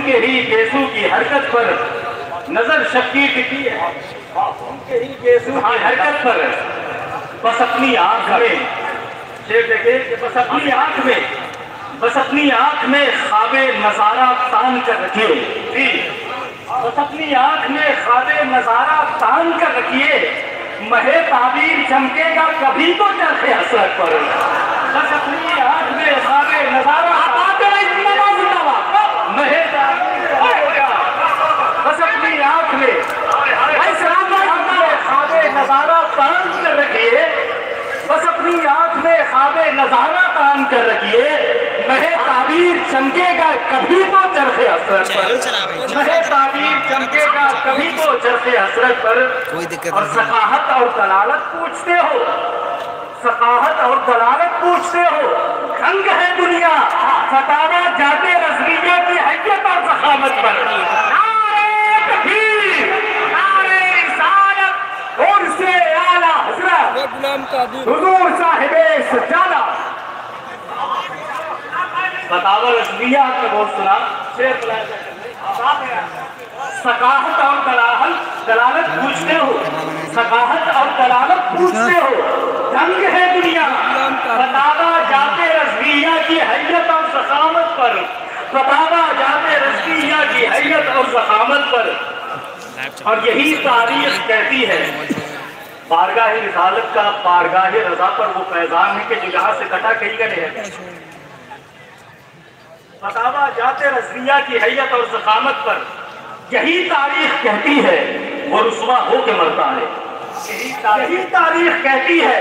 उनके ही गेसू की हरकत पर नज़र शक्की टिकी है। उनके ही गेसू की हरकत पर। बस अपनी आँख में। देखे बस अपनी आँख में। बस अपनी आँख में खाबे नज़ारा तान कर रखिए। बस अपनी आँख में खाबे नज़ारा तान कर रखिए। महे ताबीर चमकेगा कभी तो चरखे हसरत पर। बस अपनी आँख में खाबे नज़ारा महे ताबीर चमकेगा बस अपनी आँख में ऐसा आँख में खाबे नज़ारा तान कर रखिए बस अपनी आँख में नज़ारा तान कर रखिए। महे ताबीर चमकेगा कभी तो चरखे हसरत पर। महे ताबीर चमकेगा कभी तो चरखे हसरत पर। कोई दिक्कत और नहीं। सकाहत और दलालत पूछते हो। सकाहत और दलालत पूछते हो। रंग है दुनिया फतावा जाते रजविया की हैसियत और सखामत पर। नारे तकबीर, नारे रिसालत, और से आला हज़रत। हुजूर साहिबे सज्जादा बतावा रजविया आपने बहुत सुना। शेर। सकाहत और दलाहल, दलालत पूछते हो। सकाहत और दलालत पूछते हो। जंग है दुनिया। बतावा जाते रजविया की हैयत और सखामत पर। बतावा जाते रजविया की हैयत और सखामत पर। और यही तारीख कहती है। बारगाह रिसालत का बारगाह रजा पर वो पैगाम है कि जो से कटा कहीं गए है। बतावा जाते रजविया की हैयत और जखामत पर। यही तारीख कहती है वो रुसवा हो के मरता है। यही तारीख कहती है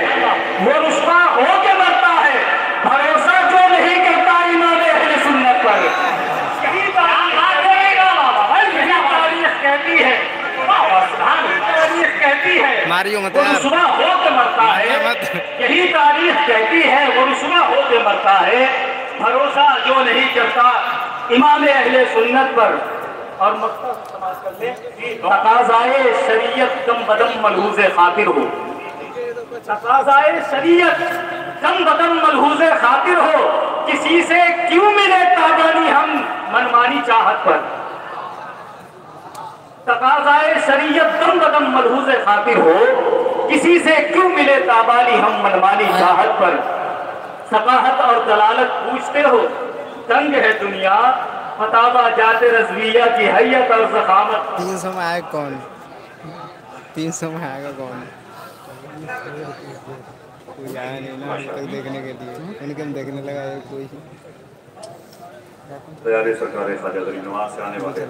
वो रुसवा हो के मरता है। भरोसा जो नहीं करता इमाम अहले सुन्नत पर। यही तारीख कहती है कहती है मारियो मत हो के मरता है। यही तारीख कहती है वो रुसवा हो के मरता है। भरोसा जो नहीं करता इमाम अहले सुन्नत पर और तकाजाए शरीयत कम बदम मलहूज खातिर हो। तकाजाए शरीयत कम बदम मलहूज खातिर हो। किसी से क्यों मिले ताबानी हम मनमानी चाहत पर? तकाजाए शरीयत दम बदम मलहूज खातिर हो। किसी से क्यों मिले ताबाली हम मनमानी चाहत पर? सकाहत और दलालत पूछते हो? तंग है दुनिया। फतावा जाते रजविया की हैयत और जखामत। तीन सौ में आएगा कौन? तीन सौ में आएगा कौन? कोई आया नहीं ना अभी तक देखने के लिए। हम देखने लगा है कोई। तैयारी सरकार ख्वाजा गरीब नवाज़ से आने वाले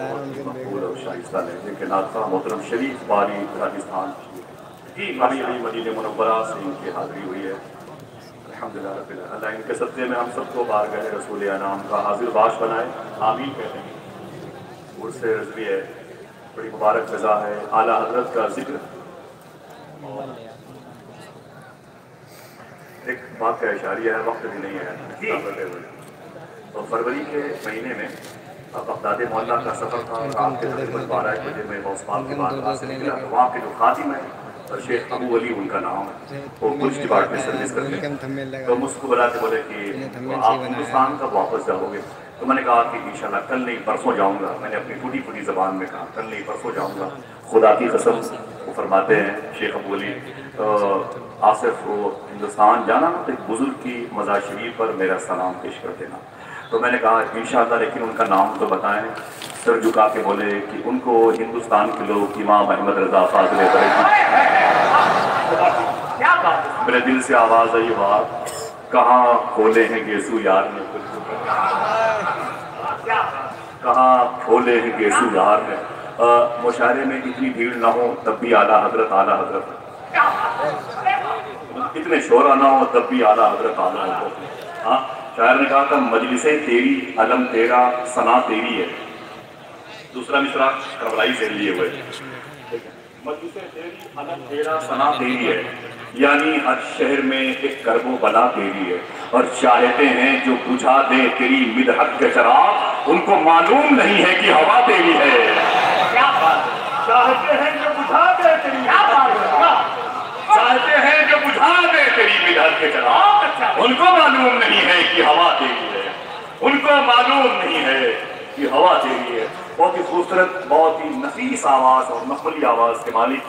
मकबूल और शाइस्ता लहजे के नाता मोहतरम शरीफ बारी राजस्थान जी अभी अभी मदीन मुनव्वरा से इनकी हाजिरी हुई है। अल्हम्दुलिल्लाह रब्बिल अल्लाह इनके सदक़े में हम सबको बार गए रसूल नाम का हाजिर बाश बनाए। आमीन कहते हैं। उर्स रजवी है बड़ी मुबारक फिजा है आला हज़रत का ज़िक्र। एक बात का इशारिया है वक्त भी नहीं है। तो फरवरी के महीने में अब बगदाद मोहल्ला का सफ़र था रात के तकरीबन बारह एक बजे में बौसपाल के बाद तो वहाँ के जो खातिम है और शेख अबू अली उनका नाम है। वो पुलिस डिपार्टमेंट सर्विस करते हैं। तो मुझको बुला के बोले कि आप हिंदुस्तान कब वापस जाओगे? तो मैंने कहा कि इंशाल्लाह कल नहीं परसों जाऊँगा। मैंने अपनी टूटी फूटी जबान में कहा कल नहीं परसों जाऊँगा। खुदा की कसम वो फरमाते हैं शेख अबू अली आसिफ वो हिंदुस्तान जाना ना तो एक बुज़ुर्ग की मज़ार शरीफ पर मेरा सलाम पेश कर देना। तो मैंने कहा इंशाल्लाह लेकिन उनका नाम तो बताएँ। सर झुका के बोले कि उनको हिंदुस्तान के लोग इमाम अहमद रजा फाजले क्या बात मेरे दिल से आवाज़ आई बात कहाँ खोले हैं गेसू यार ने? कहाँ खोले हैं गेसू यार ने? मुशायरे में इतनी भीड़ ना हो, तब भी आला हज़रत आला हज़रत। इतने शोरा ना हो, तब भी आला हज़रत आला हज़रत। हाँ शायर ने कहा था, मजलिसे तेरी, अलम तेरा, सना तेरी है। दूसरा मिसरा करबलाई से लिए हुए मजलिसे तेरी अलम तेरा सना तेरी है। यानी हर शहर में एक करबो बला तेरी है। और चाहते हैं जो बुझा दे तेरी मिदहत के शराब उनको मालूम नहीं है कि हवा तेरी है। क्या बात चाहते हैं जो बुझा दे तेरी क्या बात चाहते हैं जो बुझा दे तेरी मिदहत के शराब। अच्छा। उनको मालूम नहीं है कि हवा तेरी है। उनको मालूम नहीं है ये हवा चाहिए। बहुत ही खूबसूरत, बहुत ही नफीस आवाज़ और नफली आवाज़ के मालिक